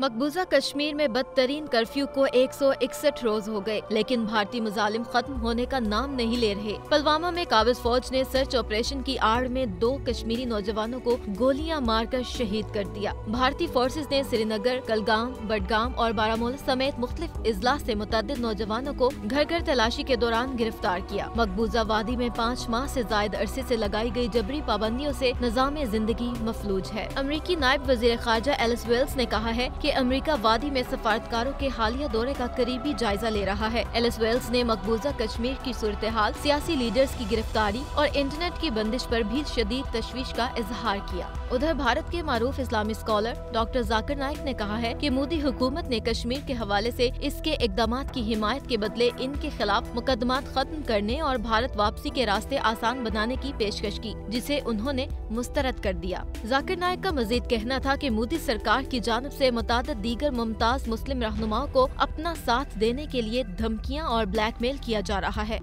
مقبوضہ کشمیر میں بدترین کرفیو کو ایک سو اکسٹھ روز ہو گئے، لیکن بھارتی مظالم ختم ہونے کا نام نہیں لے رہے۔ پلوامہ میں قابض فوج نے سرچ آپریشن کی آڑ میں دو کشمیری نوجوانوں کو گولیاں مار کر شہید کر دیا۔ بھارتی فورسز نے سری نگر کلگام، بڈگام اور بارامولہ سمیت مختلف اضلاع سے متعدد نوجوانوں کو گھر گھر تلاشی کے دوران گرفتار کیا۔ مقبوضہ وادی میں پانچ ماہ سے زائد عرصے سے لگائی گئی جبری پابندیوں سے نظام زندگی مفلوج ہے۔ امریکی نائب وزیر خارجہ ایلس ویلز نے کہا ہے کہ امریکہ وادی میں سفارتکاروں کے حالیہ دورے کا قریبی جائزہ لے رہا ہے۔ ایلس ویلز نے مقبوضہ کشمیر کی صورتحال، سیاسی لیڈرز کی گرفتاری اور انٹرنیٹ کی بندش پر بھی شدید تشویش کا اظہار کیا۔ ادھر بھارت کے معروف اسلامی اسکالر ڈاکٹر ذاکر نائک نے کہا ہے کہ مودی حکومت نے کشمیر کے حوالے سے اس کے اقدامات کی حمایت کے بدلے ان کے خلاف مقدمات ختم کرنے اور بھارت واپسی کے راستے آسان بنانے کی پیشکش کی، جسے انہوں نے مسترد کر دیا۔ ذاکر نائک کا مزید کہنا تھا کہ مودی سرکار کی جانب سے متعدد دیگر ممتاز مسلم رہنماؤں کو اپنا ساتھ دینے کے لیے دھمکیاں اور بلیک میل کیا جا رہا ہے۔